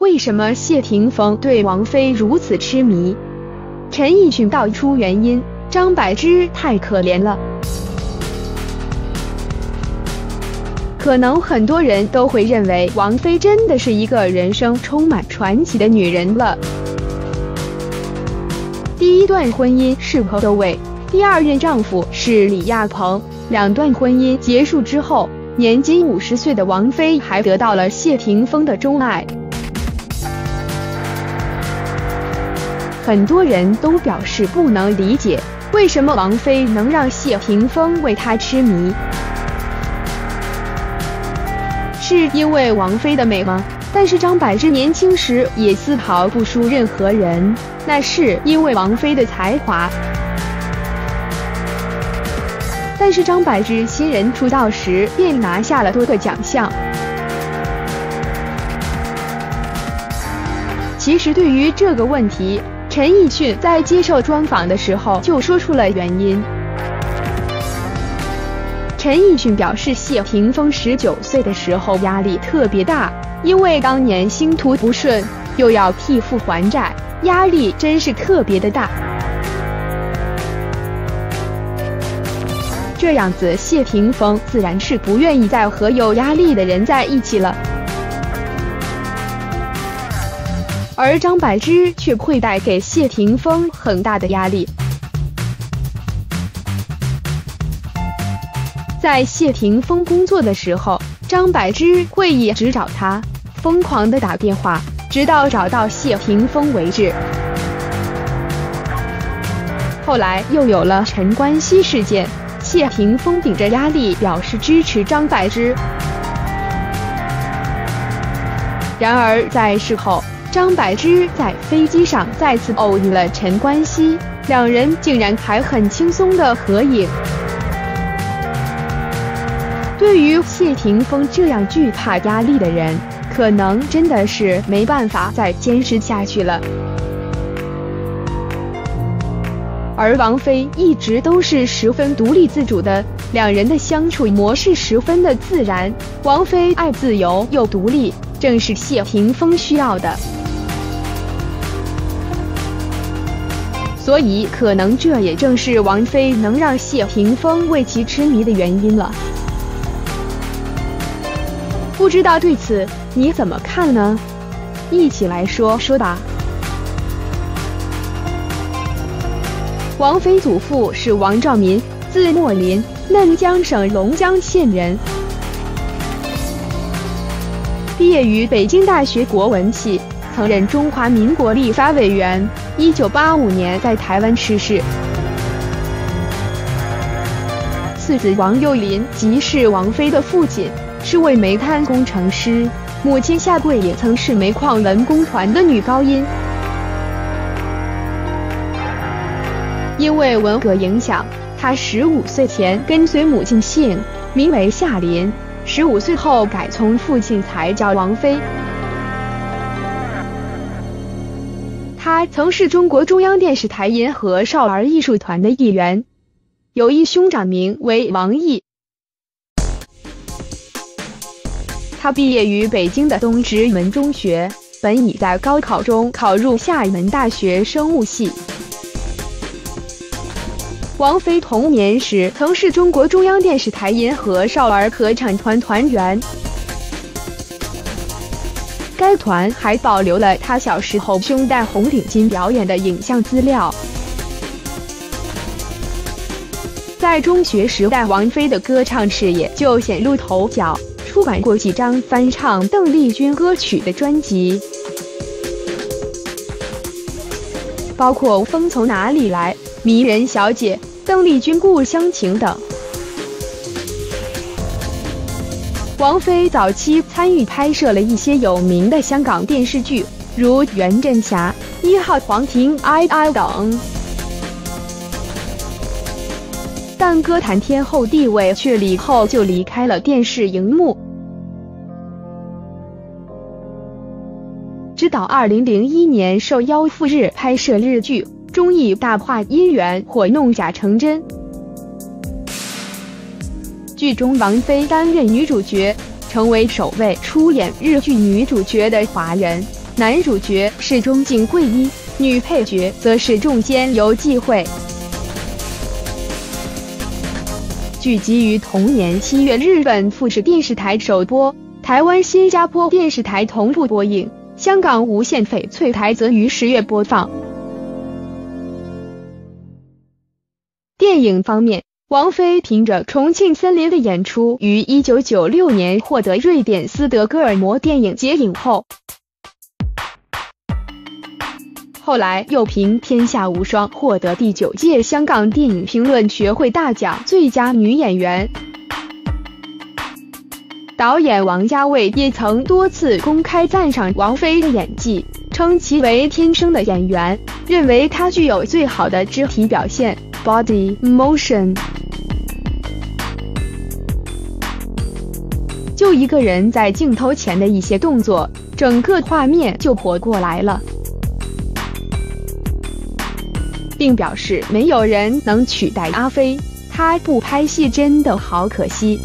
为什么谢霆锋对王菲如此痴迷？陈奕迅道出原因：张柏芝太可怜了。可能很多人都会认为王菲真的是一个人生充满传奇的女人了。第一段婚姻是和窦唯，第二任丈夫是李亚鹏。两段婚姻结束之后，年仅五十岁的王菲还得到了谢霆锋的钟爱。很多人都表示不能理解，为什么王菲能让谢霆锋为她痴迷。是因为王菲的美吗？但是张柏芝年轻时也丝毫不输任何人，那是因为王菲的才华。但是张柏芝新人出道时便拿下了多个奖项。其实对于这个问题，陈奕迅在接受专访的时候就说出了原因。陈奕迅表示，谢霆锋十九岁的时候压力特别大，因为当年星途不顺，又要替父还债，压力真是特别的大。这样子，谢霆锋自然是不愿意再和有压力的人在一起了，而张柏芝却会带给谢霆锋很大的压力。在谢霆锋工作的时候，张柏芝会一直找他，疯狂的打电话，直到找到谢霆锋为止。后来又有了陈冠希事件，谢霆锋顶着压力表示支持张柏芝。然而在事后，张柏芝在飞机上再次偶遇了陈冠希，两人竟然还很轻松的合影。对于谢霆锋这样惧怕压力的人，可能真的是没办法再坚持下去了。而王菲一直都是十分独立自主的，两人的相处模式十分的自然。王菲爱自由又独立，正是谢霆锋需要的。所以，可能这也正是王菲能让谢霆锋为其痴迷的原因了。不知道对此你怎么看呢？一起来说说吧。王菲祖父是王兆民，字墨林，嫩江省龙江县人，毕业于北京大学国文系，曾任中华民国立法委员。一九八五年在台湾逝世。次子王佑林即是王菲的父亲。是位煤炭工程师，母亲夏桂也曾是煤矿文工团的女高音。因为文革影响，她十五岁前跟随母亲姓，名为夏林；十五岁后改从父亲才叫王菲。他曾是中国中央电视台银河少儿艺术团的一员，有一兄长名为王毅。他毕业于北京的东直门中学，本已在高考中考入厦门大学生物系。王菲童年时曾是中国中央电视台银河少儿合唱团团员，该团还保留了他小时候胸戴红领巾表演的影像资料。在中学时代，王菲的歌唱事业就显露头角。出版过几张翻唱邓丽君歌曲的专辑，包括《风从哪里来》《迷人小姐》《邓丽君故乡情》等。王菲早期参与拍摄了一些有名的香港电视剧，如《袁振侠》《一号皇庭 I I》等，但歌坛天后地位确立后就离开了电视荧幕。直到二零零一年受邀赴日拍摄日剧综艺《大话姻缘》或《弄假成真》，剧中王菲担任女主角，成为首位出演日剧女主角的华人，男主角是中井贵一，女配角则是中间由纪惠。剧集于同年七月日本富士电视台首播，台湾、新加坡电视台同步播映，香港无线翡翠台则于十月播放。电影方面，王菲凭着《重庆森林》的演出，于一九九六年获得瑞典斯德哥尔摩电影节影后。后来又凭《天下无双》获得第九届香港电影评论学会大奖最佳女演员。导演王家卫也曾多次公开赞赏王菲的演技，称其为天生的演员，认为她具有最好的肢体表现 （body motion）。就一个人在镜头前的一些动作，整个画面就活过来了。并表示没有人能取代阿飞，他不拍戏真的好可惜。